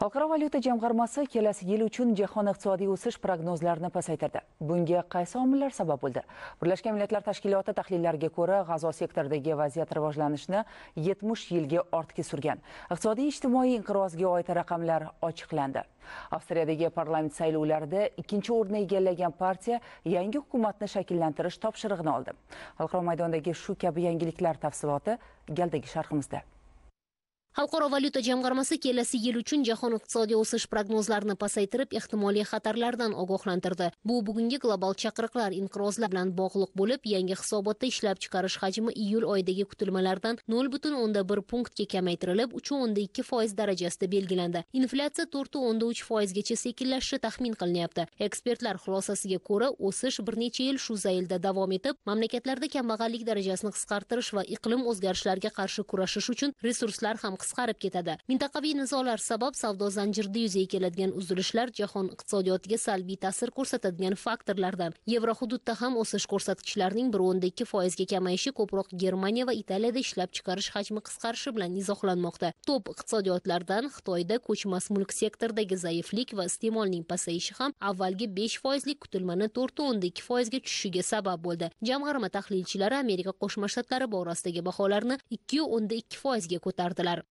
Xalqaro valyuta jamg'armasi kelasi yil uchun jahon iqtisodiy o'sish prognozlarini pasaytirdi. Bunga qaysi omillar sabab bo'ldi? Birlashgan Millatlar Tashkiloti tahlillariga ko'ra, G'azo sektoridagi vaziyat rivojlanishni 70 yilga ortga surgan. Iqtisodiy-ijtimoiy inqirozga oid raqamlar ochiqlandi. Avstriyadagi parlament saylovlarida ikkinchi o'rinni egallagan partiya yangi hukumatni shakllantirish topshirig'ini oldi. Xalqaro maydondagi shu kabi yangiliklar tafsiloti galdagi sharhimizda. Xalqaro valyuta jamg'armasi kelasi yil uchun jahon iqtisodiy o'sish prognozlarini pasaytirib, ehtimoliy xatarlardan ogohlantirdi. Bu bugungi global chaqiriqlar inqirozlar bilan bog'liq bo'lib, yangi hisobotda ishlab chiqarish hajmi iyul oyidagi kutilmalardan 0.1 punktga kamaytirilib, 3.2 foiz darajasida belgilandi. Inflyatsiya 4.3 foizgacha sekinlashishi taxmin qilinyapti. Ekspertlar xulosasiga ko'ra, o'sish bir necha yil shu zaylda davom etib, mamlakatlarda kambag'allik darajasini qisqartirish va iqlim o'zgarishlariga qarshi kurashish uchun resurslar ham qisqarib ketadi. Mintaqaviy nizolar sabab savdo zanjirida yuzaga keladigan uzilishlar jahon iqtisodiyotiga salbiy ta'sir ko'rsatadigan faktorlardan. Yevro hududda ham o'sish ko'rsatkichlarining bir o'nda ikki foizga kamayishi ko'proq germaniya va italiyada ishlab chiqarish hajmi qisqarishi bilan izohlanmoqda. Top iqtisodiyotlardan xitoyda ko'chmas mulk sektoridagi zaiflik va iste'molning pasayishi ham avvalgi besh foizlik kutilmani to'rt o'nda ikki foizga tushishiga sabab bo'ldi. Jamg'arma tahlilchilari amerika qo'shma shtatlari borasidagi baholarni ikki o'nda ikki foizga ko'tardilar.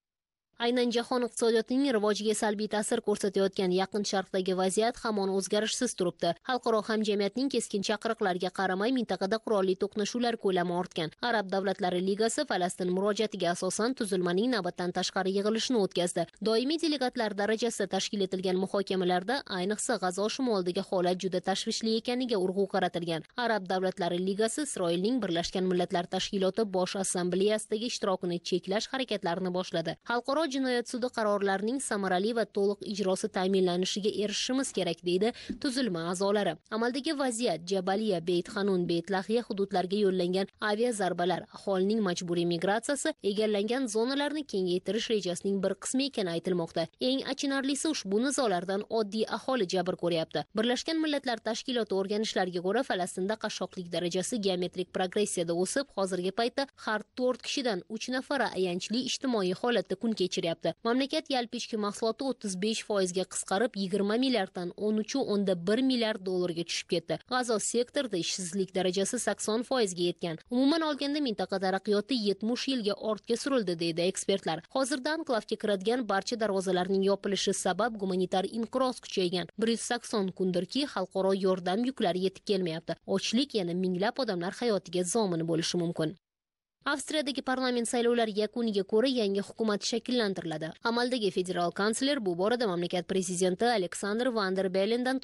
Aynan jahon iqtisodiyotining rivojiga salbiy ta'sir ko'rsatayotgan yaqin sharqdagi vaziyat hamon o'zgarishsiz turibdi. Xalqaro hamjamiyatning keskin chaqiriqlariga qaramay mintaqada qurolli to'qnashuvlar ko'lami ortgan. Arab davlatlari ligasi falastin murojaatiga asosan tuzilmaning navbatdan tashqari yig'ilishini o'tkazdi. Doimiy delegatlar darajasida tashkil etilgan muhokamalarda ayniqsa g'azo shimolidagi holat juda tashvishli ekaniga urg'u qaratilgan. Arab davlatlari ligasi isroilning birlashgan millatlar tashkiloti bosh assambleyasidagi ishtirokini cheklash harakatlarini boshladi. Xalqaro jinoyat sudi qarorlarining samarali va to'liq ijrosi ta'minlanishiga erishishimiz kerak deydi tuzilma a'zolari. Amaldagi vaziyat jabaliya beyt xanun beyt lahiya hududlariga yo'llangan avia zarbalar aholining majburiy migratsiyasi egallangan zonalarni kengaytirish rejasining bir qismi ekani aytilmoqda. Eng achinarlisi ushbu nizolardan oddiy aholi jabr ko'ryapti. Birlashgan millatlar tashkiloti o'rganishlariga ko'ra falastinda qashshoqlik darajasi geometrik progressiyada o'sib hozirgi paytda har to'rt kishidan uch nafari ayanchli ijtimoiy holatda kun kechiradi kechiryapti. Mamlakat yalpi ichki mahsuloti o'ttiz besh foizga qisqarib yigirma milliarddan o'n uch o'nda bir milliard dollarga tushib ketdi. G'azo sektorida ishsizlik darajasi sakson foizga yetgan. Umuman olganda mintaqa taraqqiyoti yetmish yilga ortga surildi deydi ekspertlar. Hozirda anklavga kiradigan barcha darvozalarning yopilishi sabab gumanitar inqiroz kuchaygan. Bir yuz sakson kundirki xalqaro yordam yuklari yetib kelmayapti. Ochlik yana minglab odamlar hayotiga zomin bo'lishi mumkin. Avstriyadagi parlament saylovlari yakuniga ko'ra yangi hukumat shakllantiriladi. Amaldagi federal kansler bu borada mamlakat prezidenti aleksandr van der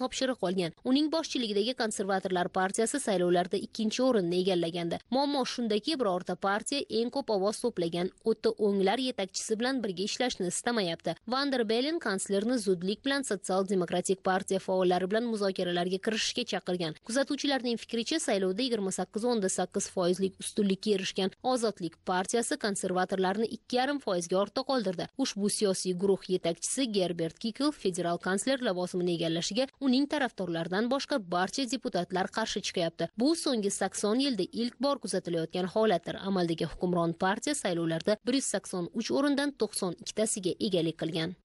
topshiriq olgan. Uning boshchiligidagi konservatorlar partiyasi saylovlarda ikkinchi o'rinni egallagandi. Muammo shundaki birorta partiya eng ko'p ovoz to'plagan o'ta o'nglar yetakchisi bilan birga ishlashni istamayapti. Van der kanslerni zudlik bilan sotsial demokratik partiya faollari bilan muzokaralarga kirishishga chaqirgan. Kuzatuvchilarning fikricha saylovda yigirma sakkiz o'nda sakkiz foizlik ustunlikka erishgan ozodlik partiyasi konservatorlarni ikki yarim foizga ortda qoldirdi. Ushbu siyosiy guruh yetakchisi gerbert kikl federal kansler lavozimini egallashiga uning tarafdorlaridan boshqa barcha deputatlar qarshi chiqyapti. Bu so'nggi sakson yilda ilk bor kuzatilayotgan holatdir. Amaldagi hukmron partiya saylovlarda bir yuz sakson uch o'rindan to'qson ikkitasiga egalik qilgan.